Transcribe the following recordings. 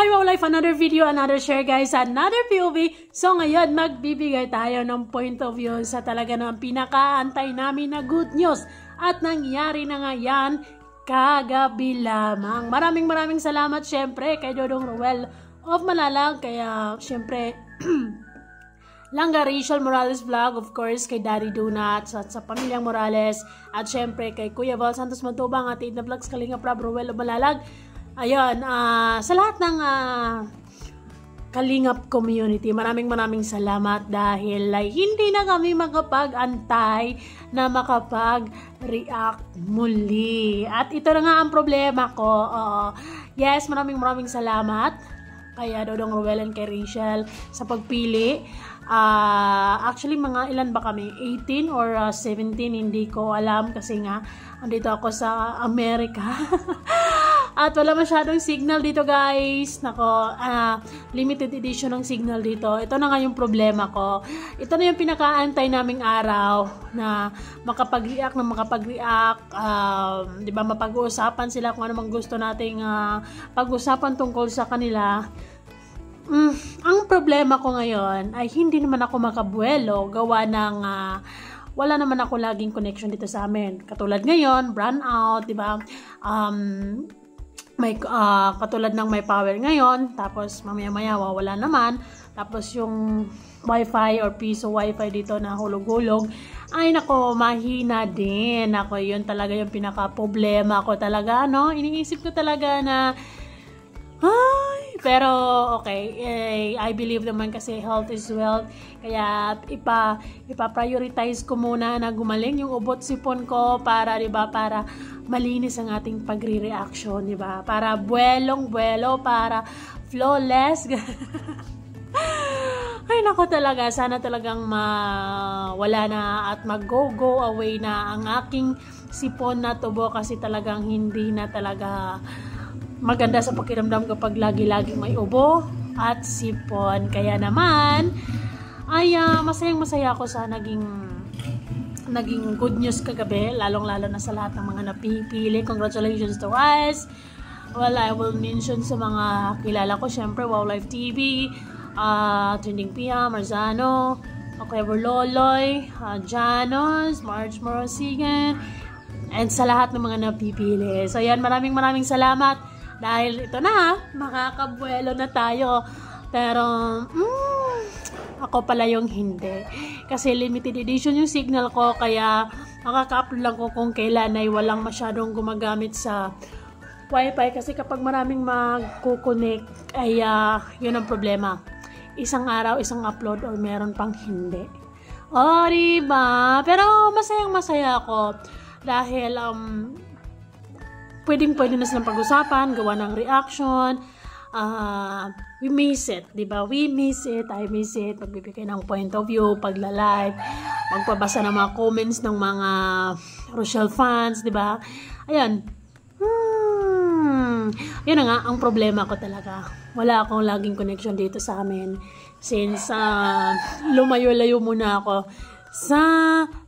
Hi Wow Life! Another video, another share guys, another POV. So ngayon, magbibigay tayo ng point of view sa talaga ng pinakaantay namin na good news. At nangyari na nga yan kagabi lamang. Maraming maraming salamat syempre kay Dodong Ruel of Malalag. Kaya syempre, Langga Rachel Morales Vlog, of course, kay Daddy Donuts at sa pamilyang Morales. At syempre kay Kuya Val Santos Matubang at Ida Vlogs Kalinga Prab Ruel of Malalag. Ayun, uh, sa lahat ng uh, Kalingap community, maraming maraming salamat dahil ay hindi na kami makapag-antay na makapag-react muli. At ito na nga ang problema ko. Uh, yes, maraming maraming salamat kaya Dodong Ruel and kay Rachel sa pagpili. Uh, actually, mga ilan ba kami? 18 or uh, 17? Hindi ko alam kasi nga andito ako sa Amerika. At wala masyadong signal dito guys. Nako, uh, limited edition ng signal dito. Ito na nga yung problema ko. Ito na yung pinakaantay naming araw na makapag-react na makapag-react. Uh, di ba mapag-uusapan sila kung ano mang gusto nating uh, pag-usapan tungkol sa kanila. Mm, ang problema ko ngayon ay hindi naman ako makabuelo gawa ng uh, wala naman ako laging connection dito sa amin. Katulad ngayon, brand out, di ba? Um, may uh, katulad ng may power ngayon, tapos mamaya-maya wala naman, tapos yung wifi or piso wifi dito na hulog-hulog, ay nako, mahina din. Ako, yun talaga yung pinaka-problema ko talaga, no? Iniisip ko talaga na, ay, pero okay, eh, I believe naman kasi health is wealth. Kaya ipa ipa-prioritize ko muna na gumaling yung ubot sipon ko para 'di ba para malinis ang ating pagre-reaction, 'di ba? Para buwelong buwelo, para flawless. Ay nako talaga, sana talagang mawala na at mag-go-go away na ang aking sipon na tubo kasi talagang hindi na talaga maganda sa pakiramdam kapag lagi-laging may ubo at sipon. Kaya naman, ay uh, masayang masaya ako sa naging naging good news kagabi, lalong-lalo na sa lahat ng mga napipili. Congratulations to us! Well, I will mention sa mga kilala ko, syempre, Wow Life TV, uh, Trending Pia, Marzano, Clever Loloy, uh, Janos, Marge Morosigan, and sa lahat ng mga napipili. So, yan, maraming maraming salamat. Dahil ito na, makakabuelo na tayo. Pero, mm, ako pala yung hindi. Kasi limited edition yung signal ko, kaya makaka-upload lang ko kung kailan ay walang masyadong gumagamit sa wifi. Kasi kapag maraming magkukunik, ay uh, yun ang problema. Isang araw, isang upload, or meron pang hindi. Oh, diba? Pero masayang masaya ako. Dahil, um, pwedeng pwede na silang pag-usapan, gawa ng reaction, uh, we miss it, di ba? We miss it, I miss it, pagbibigay ng point of view, pagla-live, magpabasa ng mga comments ng mga Rochelle fans, di ba? Ayan. Hmm. Yun na nga, ang problema ko talaga. Wala akong laging connection dito sa amin. Since uh, lumayo-layo muna ako sa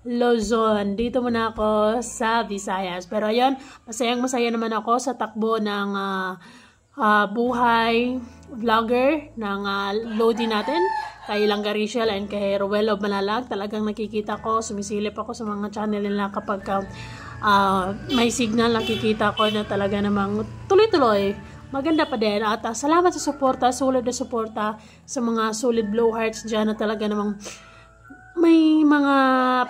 Luzon. Dito muna ako sa Visayas. Pero ayun, masayang masaya naman ako sa takbo ng uh, uh, buhay vlogger ng uh, Lodi natin kay Langga Rachel and kay Rowell of Malalag. Talagang nakikita ko, sumisilip ako sa mga channel nila kapag uh, may signal nakikita ko na talaga namang tuloy-tuloy maganda pa din. At uh, salamat sa suporta, solid na suporta sa mga solid blow hearts dyan na talaga namang may mga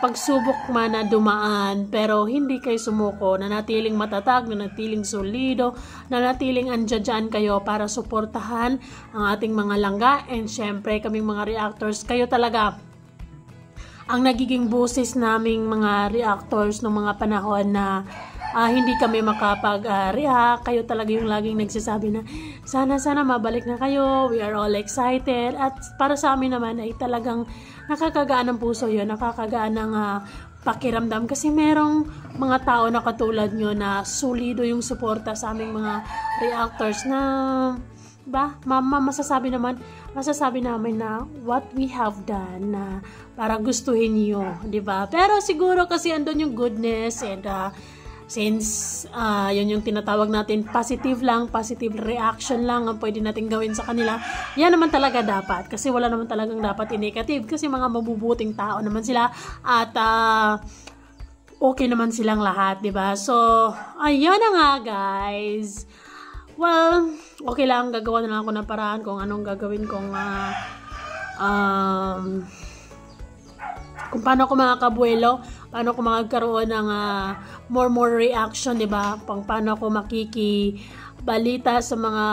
pagsubok man na dumaan pero hindi kayo sumuko, nanatiling matatag, nanatiling solido, nanatiling andyan kayo para suportahan ang ating mga langga and syempre kaming mga reactors, kayo talaga ang nagiging busis naming mga reactors ng mga panahon na uh, hindi kami makapag-react. Uh, kayo talaga yung laging nagsasabi na sana sana mabalik na kayo. We are all excited. At para sa amin naman ay talagang nakakagaan ng puso yun. Nakakagaan ng uh, pakiramdam kasi merong mga tao na katulad nyo na solido yung suporta sa aming mga reactors na ba mama masasabi naman masasabi namin na what we have done na para gustuhin niyo di ba pero siguro kasi andun yung goodness and uh, Since uh, yun yung tinatawag natin positive lang, positive reaction lang ang pwede natin gawin sa kanila, yan naman talaga dapat. Kasi wala naman talagang dapat i-negative kasi mga mabubuting tao naman sila at uh, okay naman silang lahat, 'di ba? So, ayun na nga, guys. Well, okay lang gagawa na lang ako ng paraan kung anong gagawin kong uh, um, kung paano ko mga kabuelo, paano ko magkaroon ng uh, more more reaction, 'di ba? Pang paano ko makiki balita sa mga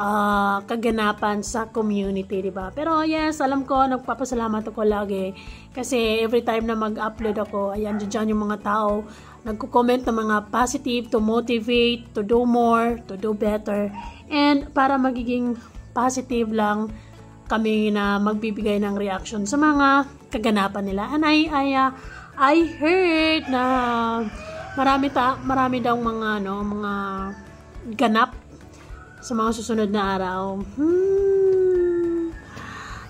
uh, kaganapan sa community, 'di ba? Pero yes, alam ko nagpapasalamat ako lagi kasi every time na mag-upload ako, ayan diyan yung mga tao nagko-comment ng mga positive to motivate, to do more, to do better. And para magiging positive lang kami na magbibigay ng reaction sa mga kaganapan nila. And I, I, uh, I heard na marami, ta, marami daw mga, ano, mga ganap sa mga susunod na araw. Hmm.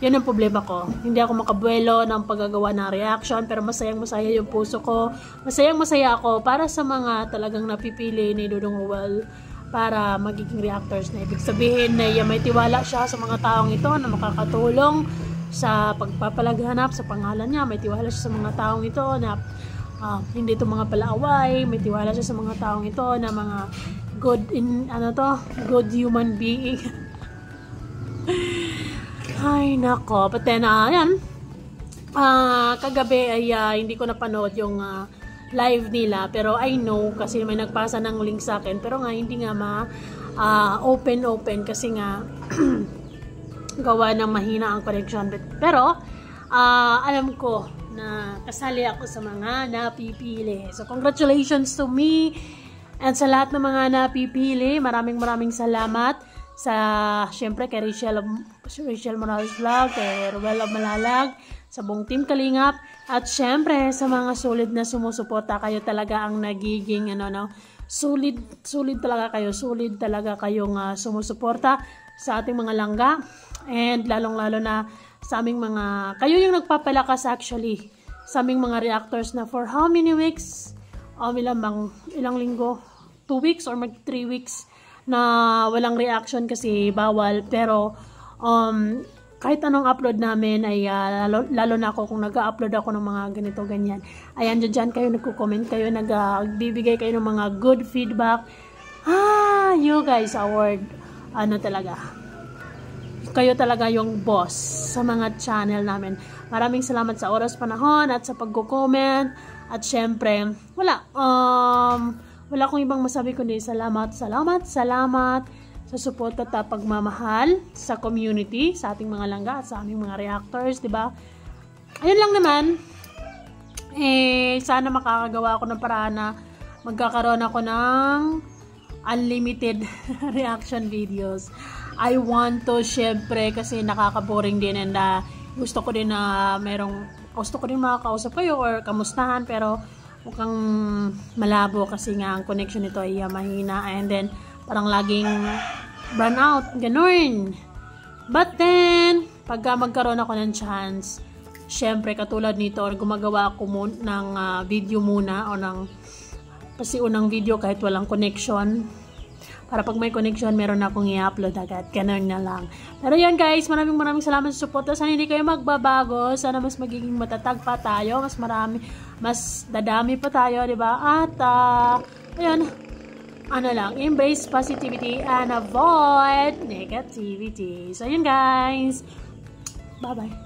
Yan ang problema ko. Hindi ako makabuelo ng paggagawa ng reaction pero masayang masaya yung puso ko. Masayang masaya ako para sa mga talagang napipili ni Dudong Ruel para magiging reactors na ibig sabihin na may tiwala siya sa mga taong ito na makakatulong sa pagpapalaghanap sa pangalan niya. May tiwala siya sa mga taong ito na uh, hindi ito mga palaaway. May tiwala siya sa mga taong ito na mga good in ano to good human being. Ay nako. But then uh, yan uh, kagabi ay uh, hindi ko napanood yung uh, live nila. Pero I know kasi may nagpasa ng link sa akin. Pero nga hindi nga ma uh, open open kasi nga gawa ng mahina ang connection pero uh, alam ko na kasali ako sa mga napipili. So congratulations to me and sa lahat ng mga napipili. Maraming maraming salamat sa syempre kay Rachel Rachel Morales Vlog kay Ruel Malalag sa buong Team Kalingap. At syempre sa mga solid na sumusuporta kayo talaga ang nagiging ano no solid solid talaga kayo solid talaga kayong uh, sumusuporta sa ating mga langga and lalong lalo na sa aming mga kayo yung nagpapalakas actually sa aming mga reactors na for how many weeks? Um, ilang bang ilang linggo? 2 weeks or mag 3 weeks na walang reaction kasi bawal. Pero um, kahit anong upload namin ay uh, lalo, lalo na ako kung nag-upload ako ng mga ganito ganyan. Ayan dyan, dyan kayo nagko-comment kayo nagbibigay kayo ng mga good feedback. Ah you guys award. Ano talaga kayo talaga yung boss sa mga channel namin maraming salamat sa oras panahon at sa pagko-comment at syempre wala um wala akong ibang masabi kundi salamat salamat salamat sa suporta at pagmamahal sa community, sa ating mga langga at sa aming mga reactors, di ba? Ayun lang naman. Eh, sana makakagawa ako ng paraan na magkakaroon ako ng unlimited reaction videos. I want to, syempre, kasi nakaka-boring din and uh, gusto ko din na uh, merong, gusto ko din makakausap kayo or kamustahan, pero mukhang malabo kasi nga ang connection nito ay uh, mahina and then parang laging burn out, ganun. But then, pagka magkaroon ako ng chance, syempre katulad nito, or gumagawa ako mun- ng uh, video muna, o ng kasi unang video kahit walang connection, para pag may connection, meron akong i-upload agad. Ganun na lang. Pero yun guys, maraming maraming salamat sa support. Sana hindi kayo magbabago. Sana mas magiging matatag pa tayo. Mas marami, mas dadami pa tayo, di ba? At, uh, ayun, ano lang, embrace positivity and avoid negativity. So, yun guys. Bye-bye.